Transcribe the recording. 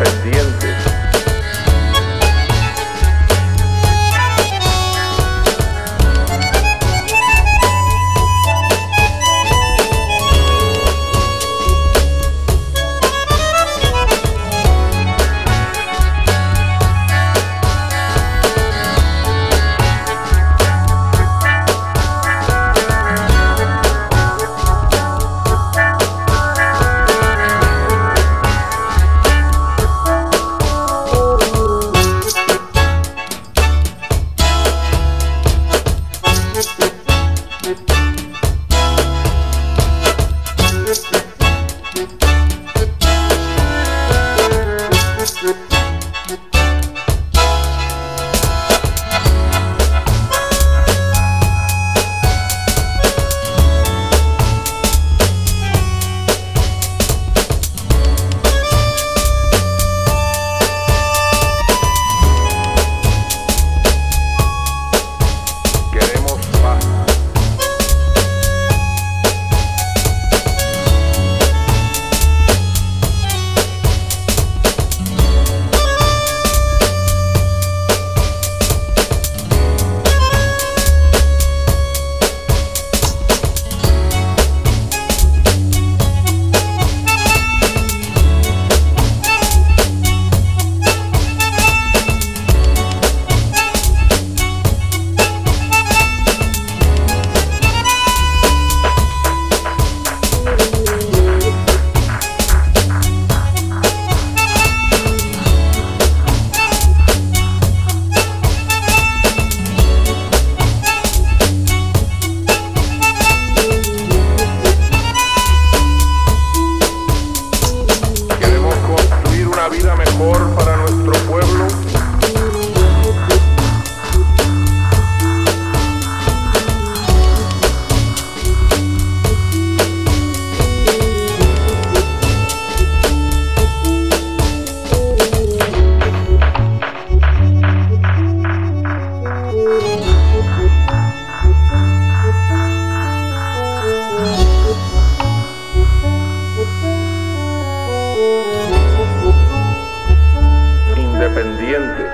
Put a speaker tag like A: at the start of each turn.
A: perdido. Independientes.